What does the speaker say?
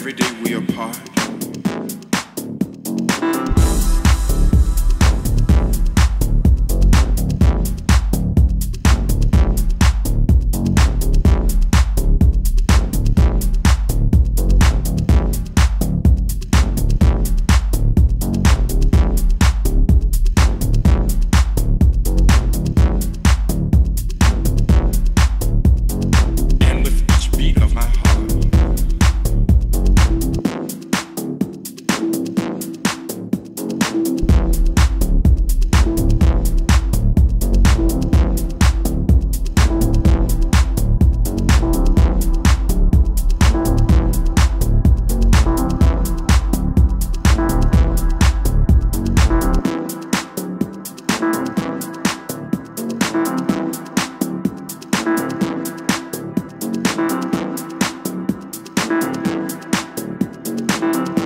every day we are apart. Thank you